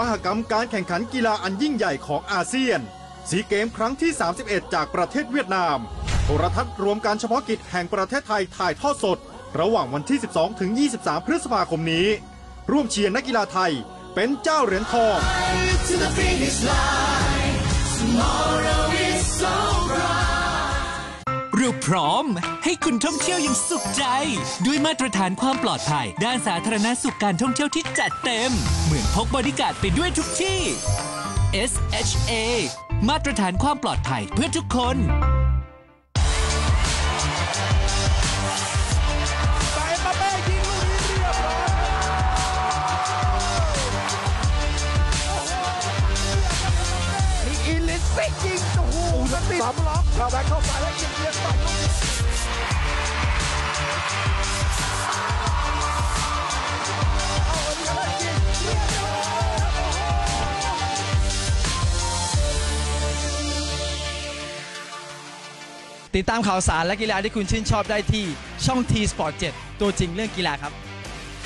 มหกรรมการแข่งขันกีฬาอันยิ่งใหญ่ของอาเซียนซีเกมครั้งที่ 31 จากประเทศเวียดนาม โทรทัศน์รวมการเฉพาะกิจแห่งประเทศไทยถ่ายทอดสด ระหว่างวันที่ 12 ถึง 23 พฤษภาคมนี้ ร่วมเชียร์นักกีฬาไทยเป็นเจ้าเหรียญทอง ราพร้อม ให้คุณท่องเที่ยวอย่างสุขใจ ด้วยมาตรฐานความปลอดภัย ด้านสาธารณสุขการท่องเที่ยวที่จัดเต็ม เหมือนพกบริการดไปด้วยทุกที่ SHA มาตรฐานความปลอดภัยเพื่อทุกคนใส่ปาเป้ยิงลูกนี้เรียบร้อยนี่อิลิสิกยิง อ้โหสติสามล็อกเข้าแบ็คเข้าซ้ายแล้วเอียงเอียงต่อยลูกนี้เอาอันนี้ก็ได้ยิงเรียบร้อยครับโอ้โหติดตามข่าวสารและกีฬาที่คุณชื่นชอบได้ที่ช่อง T Sport 7 ตัวจริงเรื่องกีฬาครับ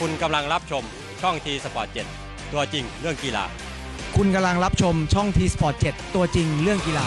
คุณกำลังรับชมช่องทีสปอร์ต7ตัวจริงเรื่องกีฬา คุณกำลังรับชมช่อง T Sport 7 ตัวจริงเรื่องกีฬา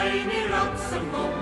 tiny rocks of Ratzenbock.